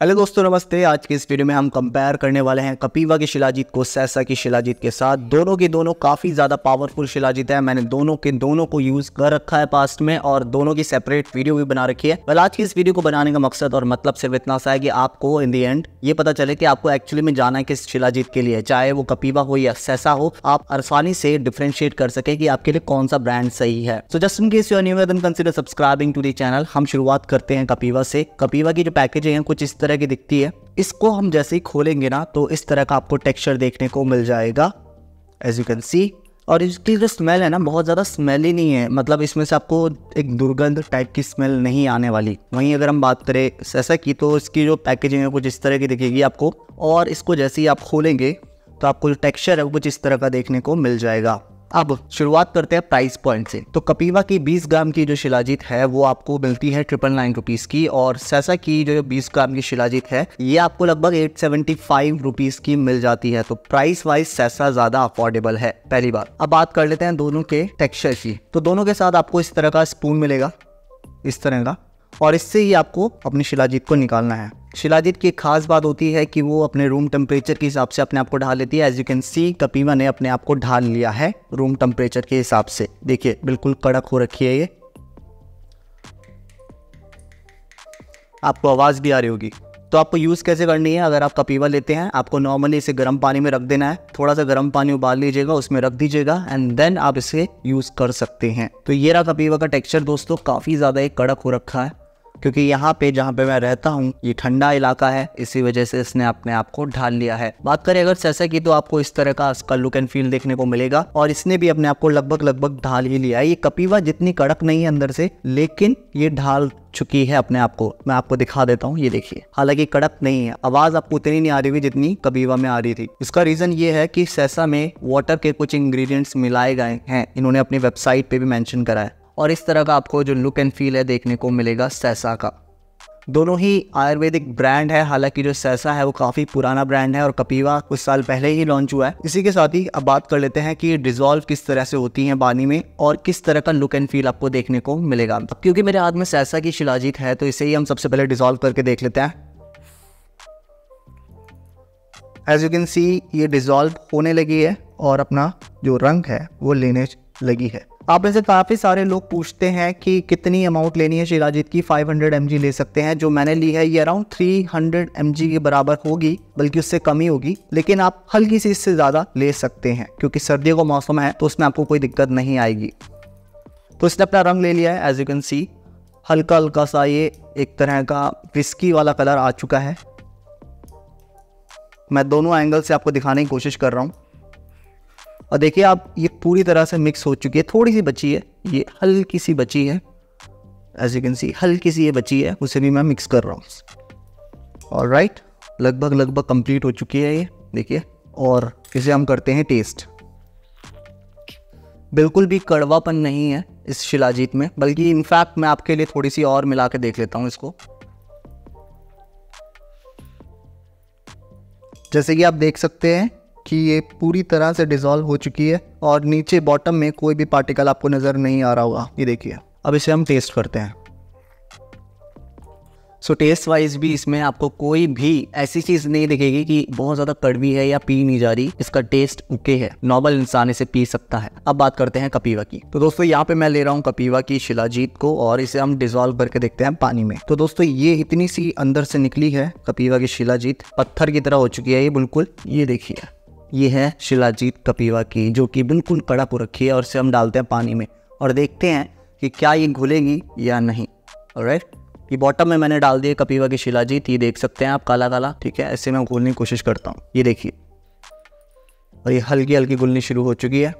Hello दोस्तों, नमस्ते। आज के इस वीडियो में हम कंपेयर करने वाले हैं कपीवा की शिलाजीत को सैसा की शिलाजीत के साथ। दोनों के दोनों काफ़ी ज़्यादा पावरफुल शिलाजीत है। मैंने दोनों के दोनों को यूज़ कर रखा है पास्ट में और दोनों की सेपरेट वीडियो भी बना रखी है। वेल आज की इस वीडियो को बनाने का मकसद और मतलब सिर्फ़ इतना सा है कि आपको इन दी एंड ये पता चले कि आपको एक्चुअली में जाना है किस शिलाजीत के लिए, चाहे वो कपीवा हो या सैसा हो। आप आसानी से डिफ्रेंशिएट कर सके कि आपके लिए कौन सा ब्रांड सही है। So just in case you consider subscribing to the channel हम शुरुआत करते हैं कपीवा से। कपीवा की जो पैकेजिंग है, कुछ इस तरह की दिखती है। इसको हम जैसे ही खोलेंगे ना तो इस तरह का आपको टेक्सचर देखने को मिल जाएगा एज यू कैन सी और इसकी जो स्मेल है ना, बहुत ज़्यादा स्मेली नहीं है। मतलब इसमें से आपको एक दुर्गंध टाइप की स्मेल नहीं आने वाली। वहीं अगर हम बात करें ऐसा की तो इसकी जो पैकेजिंग है, कुछ इस तरह की दिखेगी आपको। और इसको जैसे ही आप खोलेंगे तो आपको जो टेक्सचर है, वो कुछ इस तरह का देखने को मिल जाएगा। अब शुरुआत करते हैं प्राइस पॉइंट से। तो कपीवा की 20 ग्राम की जो शिलाजीत है, वो आपको मिलती है ट्रिपल नाइन रुपीज़ की और सैसा की जो 20 ग्राम की शिलाजीत है, ये आपको लगभग 875 फाइव रुपीज़ की मिल जाती है। तो प्राइस वाइज सैसा ज़्यादा अफोर्डेबल है। पहली बार अब बात कर लेते हैं दोनों के टेक्सचर की। तो दोनों के साथ आपको इस तरह का स्पून मिलेगा। इस तरह का। और इससे ही आपको अपनी शिलाजीत को निकालना है। शिलाजीत की एक खास बात होती है कि वो अपने रूम टेम्परेचर के हिसाब से अपने आप को ढाल लेती है। As you can see Kapiva ने अपने आप को ढाल लिया है रूम टेम्परेचर के हिसाब से। देखिए, बिल्कुल कड़क हो रखी है ये। आपको आवाज़ भी आ रही होगी। तो आपको यूज़ कैसे करनी है? अगर आप कपीवा लेते हैं, आपको नॉर्मली इसे गर्म पानी में रख देना है। थोड़ा सा गर्म पानी उबाल लीजिएगा, उसमें रख दीजिएगा एंड देन आप इसे यूज़ कर सकते हैं। तो ये रहा कपीवा का टेक्सचर दोस्तों, काफ़ी ज़्यादा एक कड़क हो रखा है। क्योंकि यहाँ पे जहाँ पे मैं रहता हूँ, ये ठंडा इलाका है, इसी वजह से इसने अपने आप को ढाल लिया है। बात करें अगर सैसा की तो आपको इस तरह का इसका लुक एंड फील देखने को मिलेगा, और इसने भी अपने आप को लगभग लगभग ढाल ही लिया है। ये कपीवा जितनी कड़क नहीं है अंदर से, लेकिन ये ढाल चुकी है अपने आप को। मैं आपको दिखा देता हूँ, ये देखिए। हालाँकि कड़क नहीं है, आवाज़ आपको उतनी नहीं आ रही हुई जितनी कबीवा में आ रही थी। इसका रीजन ये है कि सैसा में वाटर के कुछ इंग्रेडिएंट्स मिलाए गए हैं, इन्होंने अपनी वेबसाइट पे भी मेंशन करा है। और इस तरह का आपको जो लुक एंड फील है देखने को मिलेगा सैसा का। दोनों ही आयुर्वेदिक ब्रांड है, हालाँकि जो सैसा है वो काफ़ी पुराना ब्रांड है और कपीवा कुछ साल पहले ही लॉन्च हुआ है। इसी के साथ ही अब बात कर लेते हैं कि डिजोल्व किस तरह से होती है पानी में और किस तरह का लुक एंड फील आपको देखने को मिलेगा। क्योंकि मेरे हाथ में सैसा की शिलाजीत है तो इसे ही हम सबसे पहले डिजोल्व करके देख लेते हैं। एज यू कैन सी ये डिजोल्व होने लगी है और अपना जो रंग है वो लेने लगी है। आप में से काफ़ी सारे लोग पूछते हैं कि कितनी अमाउंट लेनी है शिराजीत की? 500 हंड्रेड ले सकते हैं, जो मैंने ली है, ये अराउंड 300 हंड्रेड के बराबर होगी, बल्कि उससे कम ही होगी, लेकिन आप हल्की सी इससे ज़्यादा ले सकते हैं, क्योंकि सर्दियों का मौसम है तो उसमें आपको कोई दिक्कत नहीं आएगी। तो इसने अपना रंग ले लिया है एज यू कैन सी हल्का हल्का सा ये एक तरह का विस्की वाला कलर आ चुका है। मैं दोनों एंगल से आपको दिखाने की कोशिश कर रहा हूँ। और देखिए आप, ये पूरी तरह से मिक्स हो चुकी है। थोड़ी सी बची है, ये हल्की सी बची है। एज यू कैन सी हल्की सी ये बची है, उसे भी मैं मिक्स कर रहा हूँ। और राइट लगभग लगभग कंप्लीट हो चुकी है ये, देखिए। और इसे हम करते हैं टेस्ट बिल्कुल भी कड़वापन नहीं है इस शिलाजीत में, बल्कि इनफैक्ट मैं आपके लिए थोड़ी सी और मिला के देख लेता हूँ इसको। जैसे कि आप देख सकते हैं कि ये पूरी तरह से डिज़ोल्व हो चुकी है और नीचे बॉटम में कोई भी पार्टिकल आपको नज़र नहीं आ रहा होगा। ये देखिए। अब इसे हम टेस्ट करते हैं। सो टेस्ट वाइज भी इसमें आपको कोई भी ऐसी चीज़ नहीं दिखेगी कि बहुत ज़्यादा कड़वी है या पी नहीं जा रही। इसका टेस्ट ओके है। नॉर्मल इंसान इसे पी सकता है। अब बात करते हैं कपीवा की। तो दोस्तों, यहाँ पे मैं ले रहा हूँ कपीवा की शिलाजीत को और इसे हम डिजोल्व करके देखते हैं पानी में। तो दोस्तों, ये इतनी सी अंदर से निकली है कपीवा की शिलाजीत। पत्थर की तरह हो चुकी है ये, बिल्कुल। ये देखिए। ये है शिलाजीत कपीवा की, जो कि बिल्कुल कड़क रखी है और इसे हम डालते हैं पानी में और देखते हैं कि क्या ये घुलेगी या नहीं। राइट ये बॉटम में मैंने डाल दिया कपीवा की शिलाजीत, ये देख सकते हैं आप, काला काला, ठीक है? ऐसे मैं घोलने की कोशिश करता हूँ। ये देखिए। और ये हल्की हल्की घुलनी शुरू हो चुकी है।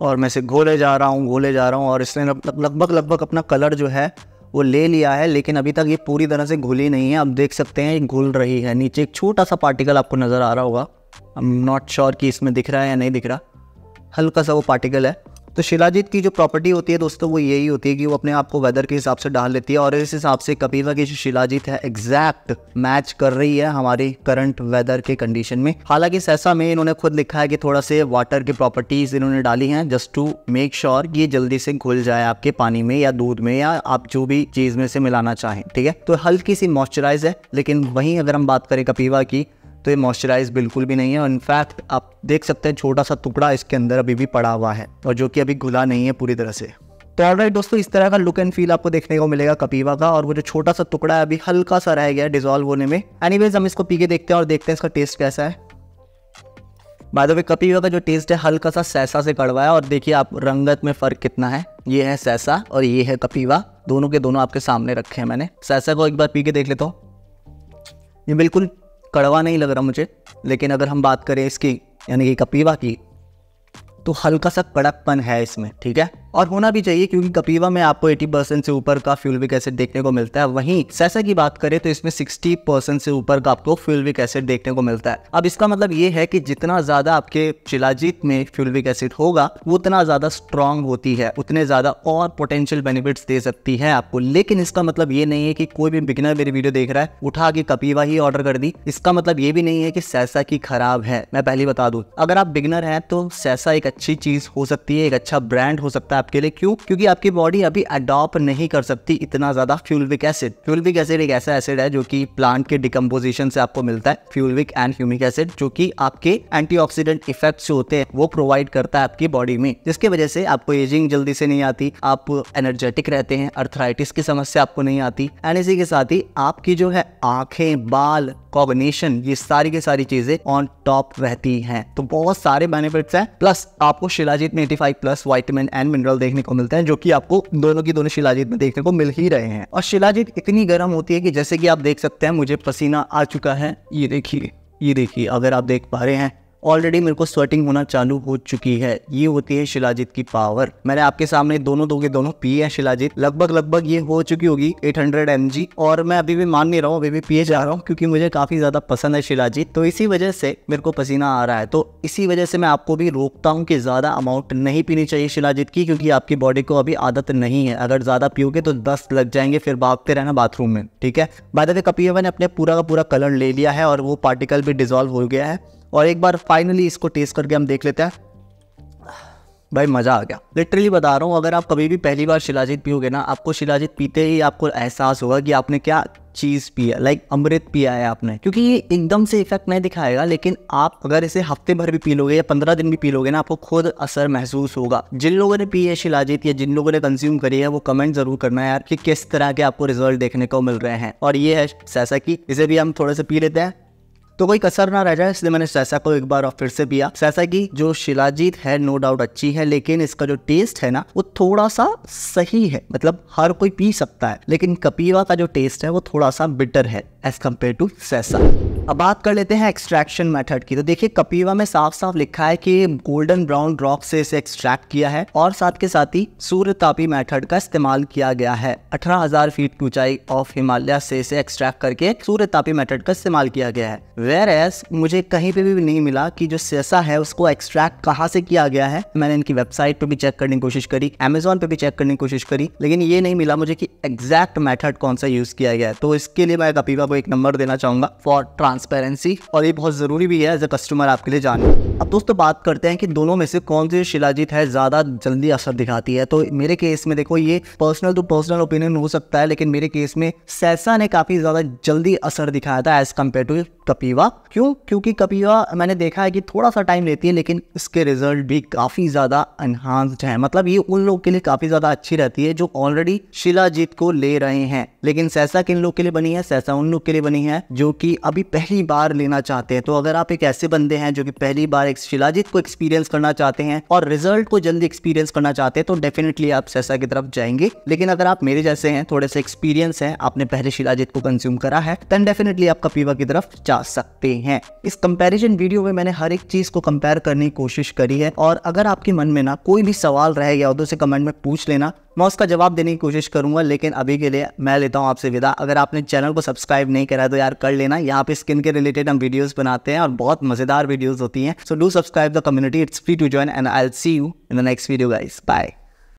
और मैं इसे घोले जा रहा हूँ, घोले जा रहा हूँ और इसने लगभग लगभग अपना कलर जो है वो ले लिया है, लेकिन अभी तक ये पूरी तरह से घुली नहीं है। आप देख सकते हैं घुल रही है नीचे। एक छोटा सा पार्टिकल आपको नज़र आ रहा होगा। आई एम नॉट श्योर कि इसमें दिख रहा है या नहीं दिख रहा। हल्का सा वो पार्टिकल है। तो शिलाजीत की जो प्रॉपर्टी होती है दोस्तों, वो यही होती है कि वो अपने आप को वेदर के हिसाब से डाल लेती है और इस हिसाब से कपीवा की जो शिलाजीत है एग्जैक्ट मैच कर रही है हमारी करंट वेदर के कंडीशन में। हालाँकि सहसा में इन्होंने खुद लिखा है कि थोड़ा से वाटर की प्रॉपर्टीज़ इन्होंने डाली हैं जस्ट टू मेक श्योर ये जल्दी से घुल जाए आपके पानी में या दूध में या आप जो भी चीज़ में से मिलाना चाहें, ठीक है? तो हल्की सी मॉइस्चराइज है लेकिन वहीं अगर हम बात करें कपीवा की तो ये मॉइस्चराइज बिल्कुल भी नहीं है। इनफैक्ट आप देख सकते हैं छोटा सा टुकड़ा इसके अंदर अभी भी पड़ा हुआ है और जो कि अभी घुला नहीं है पूरी तरह से। तो ऑलराइट दोस्तों, इस तरह का लुक एंड फील आपको देखने को मिलेगा कपीवा का और वो जो छोटा सा टुकड़ा है, अभी हल्का सा रह गया डिजोल्व होने में। एनीवेज हम इसको पी के देखते हैं और देखते हैं इसका टेस्ट कैसा है। बाय द वे कपीवा का जो टेस्ट है, हल्का सा सैसा से कड़वा है और देखिए आप रंगत में फ़र्क कितना है। ये है सैसा और ये है कपीवा। दोनों के दोनों आपके सामने रखे हैं मैंने। सैसा को एक बार पी के देख लेता हूँ। ये बिल्कुल कड़वा नहीं लग रहा मुझे, लेकिन अगर हम बात करें इसकी, यानी कि कपीवा की तो हल्का सा कड़कपन है इसमें, ठीक है? और होना भी चाहिए, क्योंकि कपीवा में आपको 80 परसेंट से ऊपर का फ्यूलविक एसिड देखने को मिलता है। वहीं सैसा की बात करें तो इसमें 60 परसेंट से ऊपर का आपको फ्यूलविक एसिड देखने को मिलता है। अब इसका मतलब ये है कि जितना ज़्यादा आपके शिलाजीत में फ्यूलविक एसिड होगा उतना ज़्यादा स्ट्रांग होती है, उतने ज़्यादा और पोटेंशियल बेनिफिट दे सकती है आपको। लेकिन इसका मतलब ये नहीं है कि कोई भी बिगनर मेरी वीडियो देख रहा है, उठा के कपीवा ही ऑर्डर कर दी। इसका मतलब ये भी नहीं है कि सैसा की खराब है। मैं पहले बता दूँ, अगर आप बिगनर हैं तो सैसा एक अच्छी चीज़ हो सकती है, एक अच्छा ब्रांड हो सकता है आपके लिए क्यों? क्योंकि आपकी बॉडी अभी अडॉप्ट नहीं कर सकती इतना ज़्यादा फ्यूलविक एसिड फ्यूलविक एसिड एक ऐसा एसिड है जो कि प्लांट के डिकम्पोजिशन से आपको मिलता है। फ्यूलविक एंड ह्यूमिक एसिड जो कि आपके एंटीऑक्सीडेंट इफेक्ट्स होते हैं, वो प्रोवाइड करता है आपकी बॉडी में। जिसकी वजह से आपको एजिंग जल्दी से नहीं आती, आप एनर्जेटिक रहते हैं अर्थराइटिस की समस्या आपको नहीं आती। एंड इसी के साथ ही आपकी जो है आँखें, बाल कॉम्बिनेशन ये सारी की सारी चीज़ें ऑन टॉप रहती हैं। तो बहुत सारे बेनिफिट्स हैं। प्लस आपको शिलाजीत में 85 प्लस वाइटामिन एंड मिनरल देखने को मिलते हैं, जो कि आपको दोनों की दोनों शिलाजीत में देखने को मिल ही रहे हैं। और शिलाजीत इतनी गर्म होती है कि जैसे कि आप देख सकते हैं, मुझे पसीना आ चुका है। ये देखिए ये देखिए, अगर आप देख पा रहे हैं ऑलरेडी मेरे को स्वेटिंग होना चालू हो चुकी है। ये होती है शिलाजीत की पावर मैंने आपके सामने दोनों दो के दोनों पिए हैं शिलाजीत। लगभग लगभग ये हो चुकी होगी 800 हंड्रेड और मैं अभी भी मान नहीं रहा हूँ, अभी भी पिए जा रहा हूँ, क्योंकि मुझे काफ़ी ज़्यादा पसंद है शिलाजीत। तो इसी वजह से मेरे को पसीना आ रहा है। तो इसी वजह से मैं आपको भी रोकता हूँ कि ज़्यादा अमाउंट नहीं पीनी चाहिए शिलाजीत की, क्योंकि आपकी बॉडी को अभी आदत नहीं है। अगर ज़्यादा पियोगे तो दस्त लग जाएँगे, फिर भागते रहना बाथरूम में, ठीक है? बाद कपिया ने अपने पूरा का पूरा कलर ले लिया है और वो पार्टिकल भी डिजोल्व हो गया है। और एक बार फाइनली इसको टेस्ट करके हम देख लेते हैं। भाई, मज़ा आ गया। लिटरली बता रहा हूँ, अगर आप कभी भी पहली बार शिलाजीत पियोगे ना, आपको शिलाजीत पीते ही आपको एहसास होगा कि आपने क्या चीज़ पिया लाइक अमृत पिया है आपने। क्योंकि ये एकदम से इफ़ेक्ट नहीं दिखाएगा, लेकिन आप अगर इसे हफ़्ते भर भी पी लोगे या पंद्रह दिन भी पी लोगे ना, आपको खुद असर महसूस होगा। जिन लोगों ने पी है शिलाजीत या जिन लोगों ने कंज्यूम करी है, वो कमेंट ज़रूर करना है यार कि किस तरह के आपको रिज़ल्ट देखने को मिल रहे हैं। और ये है जैसा कि इसे भी हम थोड़े से पी लेते हैं। तो कोई कसर ना रह जाए, इसलिए मैंने सैसा को एक बार और फिर से पिया। सैसा की जो शिलाजीत है नो डाउट अच्छी है, लेकिन इसका जो टेस्ट है ना, वो थोड़ा सा सही है। मतलब हर कोई पी सकता है, लेकिन कपीवा का जो टेस्ट है, वो थोड़ा सा बिटर है एज कंपेयर टू सैसा अब बात कर लेते हैं एक्सट्रैक्शन मेथड की। तो देखिए, कपीवा में साफ़ साफ़ लिखा है कि गोल्डन ब्राउन रॉक से इसे एक्सट्रैक्ट किया है, और साथ के साथ ही सूर्य तापी मेथड का इस्तेमाल किया गया है। अठारह हज़ार फीट की ऊंचाई ऑफ़ हिमालय से इसे एक्सट्रैक्ट करके सूर्य तापी मेथड का इस्तेमाल किया गया है। वेर एस मुझे कहीं पे भी नहीं मिला कि जो सेसा है, उसको एक्सट्रैक्ट कहाँ से किया गया है। मैंने इनकी वेबसाइट पे भी चेक करने की कोशिश करी अमेजोन पे भी चेक करने की कोशिश करी, लेकिन ये नहीं मिला मुझे कि एग्जैक्ट मेथड कौन सा यूज़ किया गया है। तो इसके लिए मैं कपीवा को एक नंबर देना चाहूँगा फॉर ट्रांसपेरेंसी और ये बहुत ज़रूरी भी है एज ए कस्टमर आपके लिए जानना। अब दोस्तों, बात करते हैं कि दोनों में से कौन सी शिलाजीत है ज़्यादा जल्दी असर दिखाती है। तो मेरे केस में देखो, ये पर्सनल टू पर्सनल ओपिनियन हो सकता है, लेकिन मेरे केस में सैसा ने काफ़ी ज़्यादा जल्दी असर दिखाया था एज कंपेयर टू कपीवा? क्यों? क्योंकि कपीवा, मैंने देखा है कि थोड़ा सा टाइम लेती है, लेकिन इसके रिज़ल्ट भी काफ़ी ज़्यादा एनहांस्ड है। मतलब ये उन लोग के लिए काफ़ी ज़्यादा अच्छी रहती है, जो ऑलरेडी शिलाजीत को ले रहे हैं। लेकिन सैसा किन लोग के लिए बनी है? सैसा उन लोग के लिए बनी है, जो कि अभी पहली बार लेना चाहते हैं। तो अगर आप एक ऐसे बंदे हैं, जो कि पहली बार एक शिलाजीत को एक्सपीरियंस करना चाहते हैं और रिज़ल्ट को जल्दी एक्सपीरियंस करना चाहते हैं तो डेफिनेटली आप सैसा की तरफ़ जाएँगे। लेकिन अगर आप मेरे जैसे हैं, थोड़े से एक्सपीरियंस है, आपने पहले शिलाजीत को कंज्यूम करा है देन डेफिनेटली आप कपीवा की तरफ़ बचा सकते हैं। इस कंपैरिजन वीडियो में मैंने हर एक चीज़ को कंपेयर करने की कोशिश करी है और अगर आपके मन में ना कोई भी सवाल रह हो तो उसे कमेंट में पूछ लेना, मैं उसका जवाब देने की कोशिश करूँगा, लेकिन अभी के लिए मैं लेता हूँ आपसे विदा। अगर आपने चैनल को सब्सक्राइब नहीं करा तो यार कर लेना, यहाँ पे स्किन के रिलेटेड हम वीडियोस बनाते हैं और बहुत मज़ेदार वीडियोस होती हैं। So do subscribe the community it's free to join and I see you in the next video guys bye